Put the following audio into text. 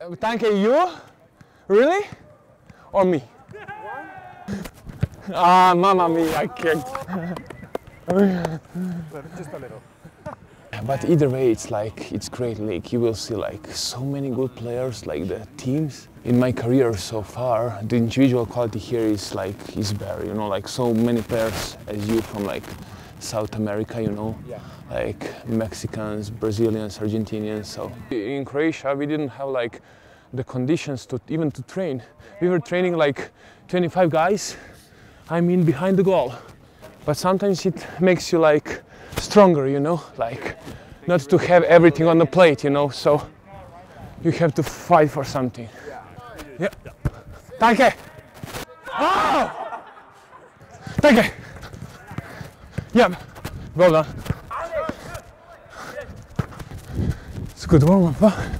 Uh, Thank you. Really? Or me? Ah, mamma mia, I can't. Just a little. But either way, it's like it's great league. You will see like so many good players, like the teams. In my career so far, the individual quality here is like is bare. You know, like so many players as you from like South America. You know, Yeah. like Mexicans, Brazilians, Argentinians. So in Croatia, we didn't have like the conditions to even to train. We were training like 25 guys. I mean, behind the goal. But sometimes it makes you like stronger, you know, like not to have everything on the plate, you know. So you have to fight for something. Yeah. Danke. Oh! Ah! Danke. Yeah. Well done. It's a good warm up, huh?